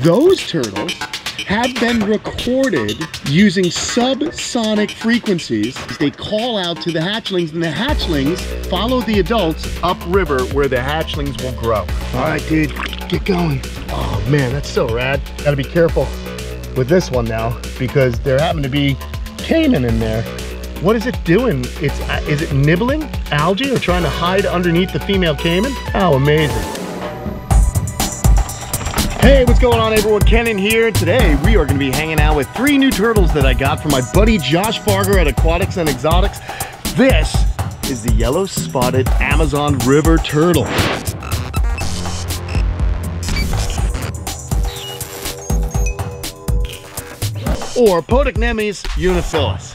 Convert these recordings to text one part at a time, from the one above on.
Those turtles have been recorded using subsonic frequencies. They call out to the hatchlings and the hatchlings follow the adults upriver where the hatchlings will grow. All right, dude, get going. Oh man, that's so rad. Gotta be careful with this one now because there happen to be caiman in there. What is it doing? It's uh, Is it nibbling algae or trying to hide underneath the female caiman? How amazing. Hey, what's going on everyone? Kenan here. Today we are going to be hanging out with three new turtles that I got from my buddy Josh Farger at Aquatics and Exotics. This is the yellow spotted Amazon River turtle. Or Podocnemis unifilis.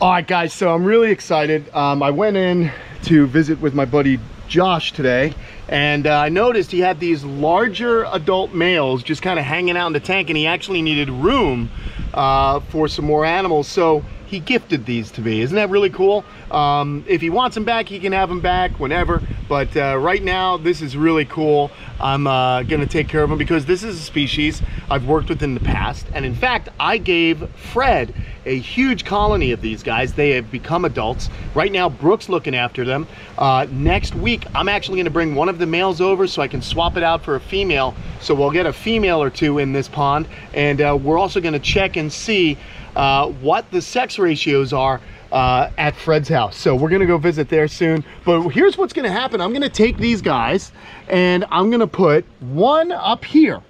All right guys, so I'm really excited. Um, I went in to visit with my buddy Josh today and uh, I noticed he had these larger adult males just kind of hanging out in the tank and he actually needed room uh, for some more animals so he gifted these to me. Isn't that really cool? Um, if he wants them back he can have them back whenever but uh, right now this is really cool. I'm uh, gonna take care of them because this is a species I've worked with in the past. And in fact I gave Fred a huge colony of these guys. They have become adults. Right now Brooke's looking after them. Uh, next week I'm actually gonna bring one of the males over so I can swap it out for a female. So we'll get a female or two in this pond. And uh, we're also gonna check and see uh, what the sex ratios are uh, at Fred's house. So we're gonna go visit there soon. But here's what's gonna happen. I'm gonna take these guys and I'm gonna put one up here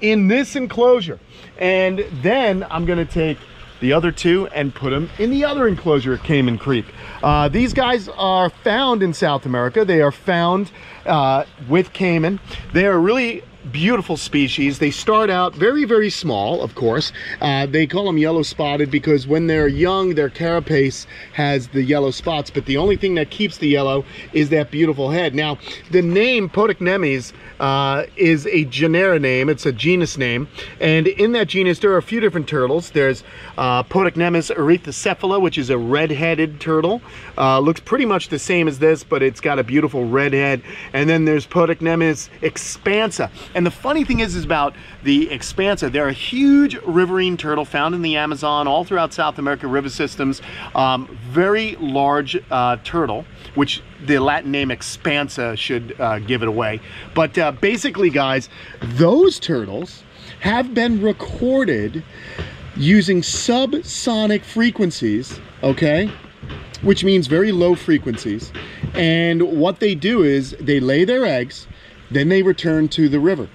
in this enclosure. And then I'm gonna take the other two and put them in the other enclosure at Caiman Creek. Uh, these guys are found in South America. They are found uh, with Caiman. They are really beautiful species. They start out very, very small, of course. Uh, they call them yellow spotted because when they're young, their carapace has the yellow spots, but the only thing that keeps the yellow is that beautiful head. Now, the name Podocnemis uh, is a genera name. It's a genus name. And in that genus, there are a few different turtles. There's uh, Podocnemis erythrocephala, which is a red-headed turtle. Uh, looks pretty much the same as this, but it's got a beautiful red head. And then there's Podocnemis expansa. And the funny thing is, is about the expansa, they're a huge riverine turtle found in the Amazon, all throughout South America river systems. Um, very large uh, turtle, which the Latin name expansa should uh, give it away. But uh, basically, guys, those turtles have been recorded using subsonic frequencies, okay? Which means very low frequencies. And what they do is they lay their eggs, then they return to the river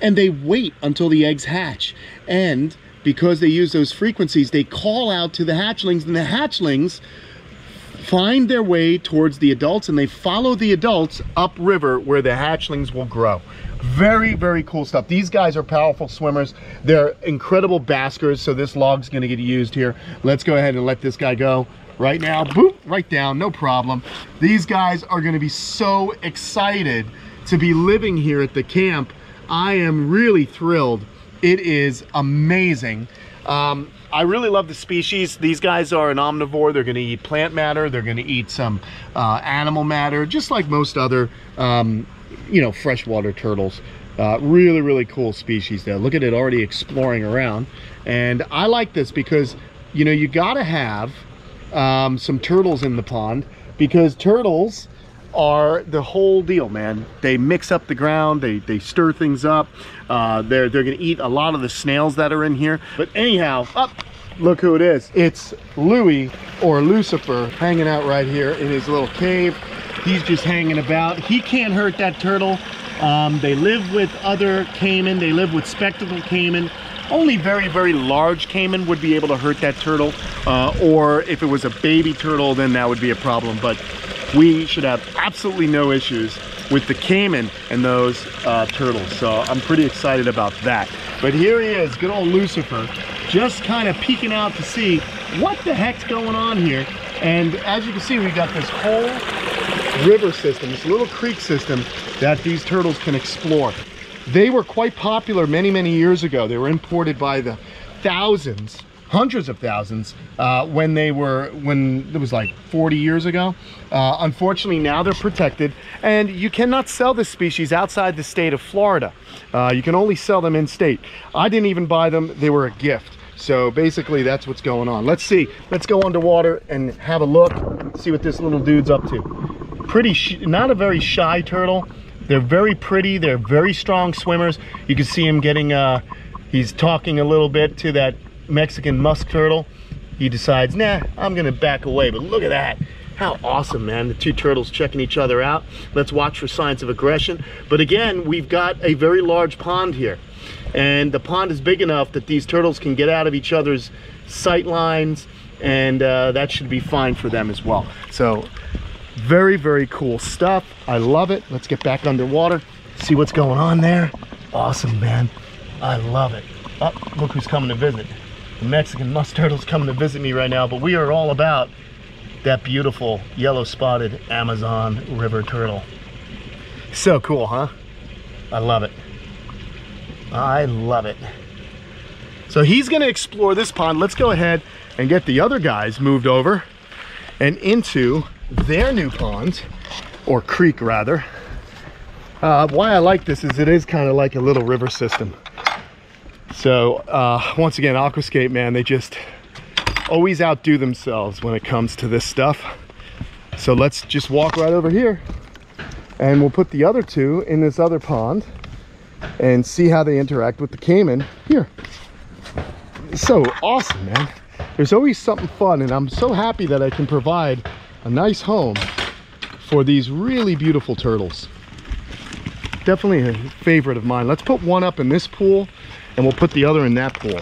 and they wait until the eggs hatch. And because they use those frequencies, they call out to the hatchlings and the hatchlings find their way towards the adults and they follow the adults upriver where the hatchlings will grow. Very, very cool stuff. These guys are powerful swimmers. They're incredible baskers, so this log's gonna get used here. Let's go ahead and let this guy go right now. Boop, right down, no problem. These guys are gonna be so excited to be living here at the camp. I am really thrilled. It is amazing. Um, I really love the species. These guys are an omnivore. They're gonna eat plant matter. They're gonna eat some uh, animal matter, just like most other, um, you know, freshwater turtles. Uh, really, really cool species there. Look at it already exploring around. And I like this because, you know, you gotta have um, some turtles in the pond because turtles are the whole deal, man. They mix up the ground, they, they stir things up. Uh, they're, they're gonna eat a lot of the snails that are in here. But anyhow, up, look who it is. It's Louis or Lucifer hanging out right here in his little cave. He's just hanging about. He can't hurt that turtle. Um, they live with other caiman. They live with spectacled caiman. Only very, very large caiman would be able to hurt that turtle. Uh, or if it was a baby turtle, then that would be a problem. But we should have absolutely no issues with the caiman and those uh, turtles. So I'm pretty excited about that. But here he is, good old Lucifer, just kind of peeking out to see what the heck's going on here. And as you can see, we've got this whole river system, this little creek system that these turtles can explore. They were quite popular many, many years ago. They were imported by the thousands hundreds of thousands uh, when they were when it was like 40 years ago. Uh, unfortunately now they're protected and you cannot sell this species outside the state of Florida. Uh, you can only sell them in state. I didn't even buy them. They were a gift. So basically that's what's going on. Let's see. Let's go underwater and have a look. See what this little dude's up to. Pretty not a very shy turtle. They're very pretty. They're very strong swimmers. You can see him getting uh he's talking a little bit to that Mexican musk turtle. He decides, nah, I'm gonna back away. But look at that. How awesome, man. The two turtles checking each other out. Let's watch for signs of aggression. But again, we've got a very large pond here. And the pond is big enough that these turtles can get out of each other's sight lines and uh, that should be fine for them as well. So very, very cool stuff. I love it. Let's get back underwater, see what's going on there. Awesome, man. I love it. Oh, look who's coming to visit the Mexican musk turtle's coming to visit me right now, but we are all about that beautiful yellow spotted Amazon river turtle. So cool, huh? I love it. I love it. So he's gonna explore this pond. Let's go ahead and get the other guys moved over and into their new pond, or creek rather. Uh, why I like this is it is kind of like a little river system. So uh, once again, Aquascape, man, they just always outdo themselves when it comes to this stuff. So let's just walk right over here and we'll put the other two in this other pond and see how they interact with the Caiman here. So awesome, man. There's always something fun and I'm so happy that I can provide a nice home for these really beautiful turtles. Definitely a favorite of mine. Let's put one up in this pool and we'll put the other in that pool.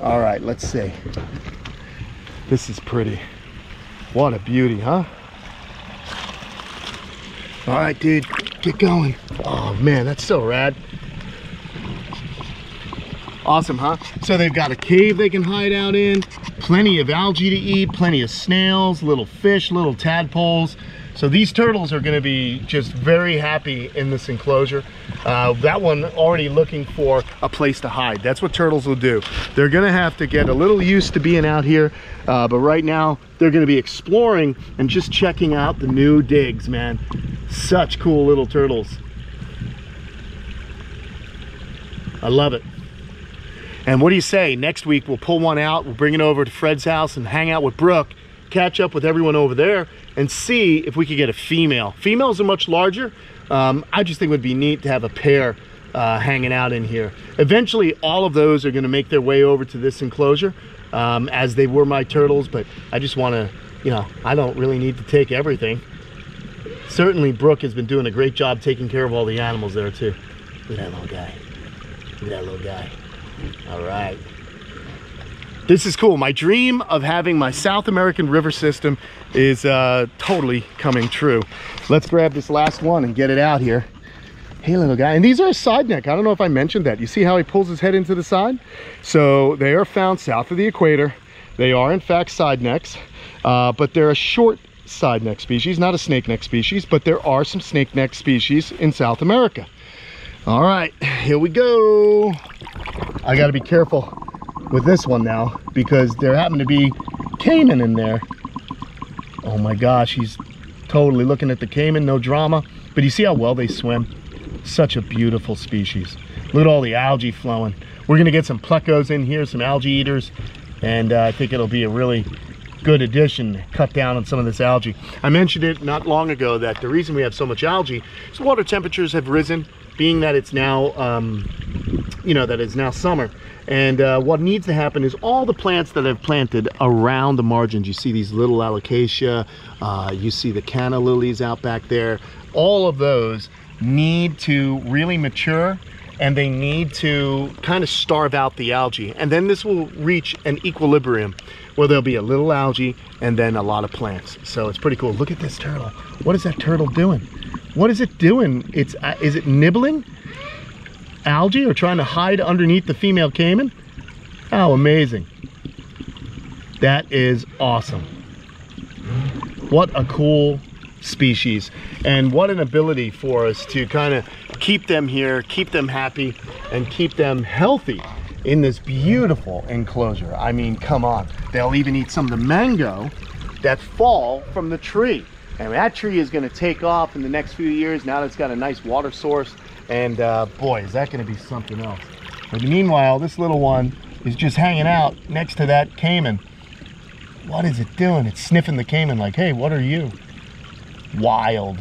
All right, let's see. This is pretty. What a beauty, huh? All right, dude, get going. Oh man, that's so rad. Awesome, huh? So they've got a cave they can hide out in, plenty of algae to eat, plenty of snails, little fish, little tadpoles. So these turtles are gonna be just very happy in this enclosure. Uh, that one already looking for a place to hide. That's what turtles will do. They're gonna have to get a little used to being out here, uh, but right now they're gonna be exploring and just checking out the new digs, man. Such cool little turtles. I love it. And what do you say? Next week we'll pull one out, we'll bring it over to Fred's house and hang out with Brooke catch up with everyone over there and see if we could get a female. Females are much larger. Um, I just think it would be neat to have a pair uh, hanging out in here. Eventually, all of those are gonna make their way over to this enclosure um, as they were my turtles, but I just wanna, you know, I don't really need to take everything. Certainly, Brooke has been doing a great job taking care of all the animals there too. Look at that little guy. Look at that little guy. All right. This is cool. My dream of having my South American river system is uh, totally coming true. Let's grab this last one and get it out here. Hey, little guy. And these are a side neck. I don't know if I mentioned that. You see how he pulls his head into the side? So they are found south of the equator. They are, in fact, side necks, uh, but they're a short side neck species, not a snake neck species, but there are some snake neck species in South America. All right, here we go. I got to be careful with this one now because there happened to be Caiman in there. Oh my gosh, he's totally looking at the Caiman, no drama. But you see how well they swim? Such a beautiful species. Look at all the algae flowing. We're gonna get some plecos in here, some algae eaters, and uh, I think it'll be a really good addition, cut down on some of this algae. I mentioned it not long ago that the reason we have so much algae is water temperatures have risen, being that it's now, um, you know, that it's now summer. And uh, what needs to happen is all the plants that I've planted around the margins, you see these little alocasia, uh, you see the canna lilies out back there, all of those need to really mature and they need to kind of starve out the algae. And then this will reach an equilibrium where there'll be a little algae and then a lot of plants. So it's pretty cool. Look at this turtle. What is that turtle doing? What is it doing? It's uh, Is it nibbling? algae or trying to hide underneath the female caiman. How amazing. That is awesome. What a cool species and what an ability for us to kind of keep them here, keep them happy and keep them healthy in this beautiful enclosure. I mean, come on. They'll even eat some of the mango that fall from the tree. And that tree is gonna take off in the next few years now that it's got a nice water source. And uh, boy, is that gonna be something else. But meanwhile, this little one is just hanging out next to that caiman. What is it doing? It's sniffing the caiman like, hey, what are you? Wild.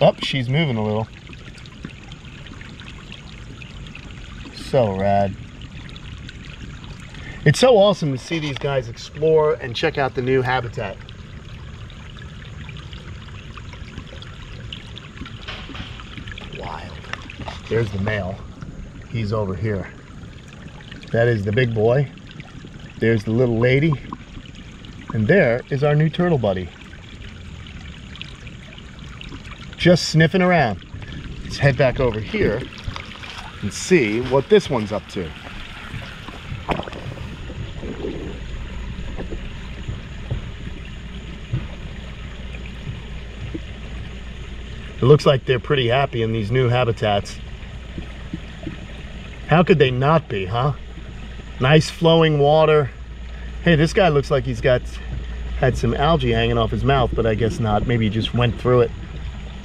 Up, oh, she's moving a little. So rad. It's so awesome to see these guys explore and check out the new habitat. Wild. There's the male. He's over here. That is the big boy. There's the little lady. And there is our new turtle buddy. Just sniffing around. Let's head back over here and see what this one's up to. It looks like they're pretty happy in these new habitats. How could they not be, huh? Nice flowing water. Hey, this guy looks like he's got had some algae hanging off his mouth, but I guess not. Maybe he just went through it.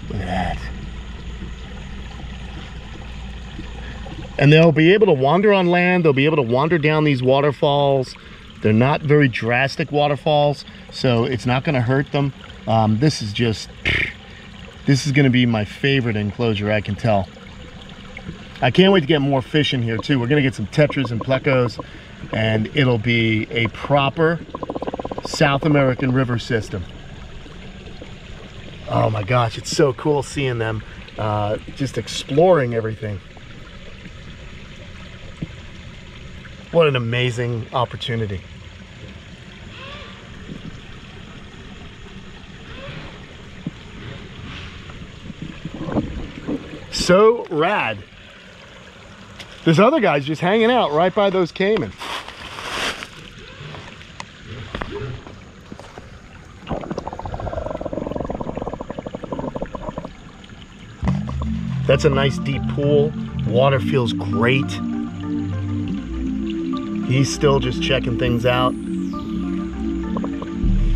Look at that. And they'll be able to wander on land. They'll be able to wander down these waterfalls. They're not very drastic waterfalls, so it's not gonna hurt them. Um, this is just, this is gonna be my favorite enclosure, I can tell. I can't wait to get more fish in here too. We're gonna get some tetras and plecos and it'll be a proper South American river system. Oh my gosh, it's so cool seeing them uh, just exploring everything. What an amazing opportunity. So rad. This other guy's just hanging out right by those caiman. That's a nice deep pool. Water feels great. He's still just checking things out.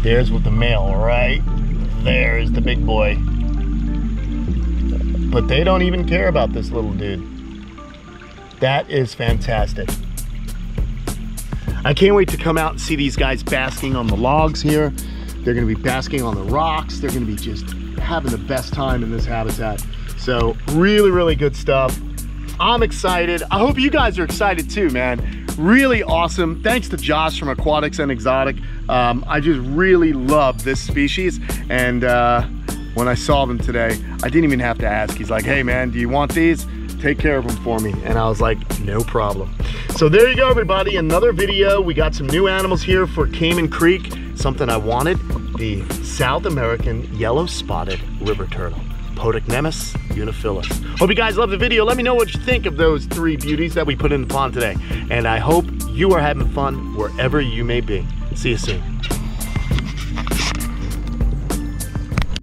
There's with the male right there is the big boy. But they don't even care about this little dude. That is fantastic. I can't wait to come out and see these guys basking on the logs here. They're gonna be basking on the rocks. They're gonna be just having the best time in this habitat. So really, really good stuff. I'm excited. I hope you guys are excited too, man. Really awesome. Thanks to Josh from Aquatics and Exotic. Um, I just really love this species. And uh, when I saw them today, I didn't even have to ask. He's like, hey man, do you want these? Take care of them for me. And I was like, no problem. So there you go, everybody. Another video. We got some new animals here for Caiman Creek. Something I wanted, the South American yellow spotted river turtle. Podocnemis unifilis. Hope you guys love the video. Let me know what you think of those three beauties that we put in the pond today. And I hope you are having fun wherever you may be. See you soon.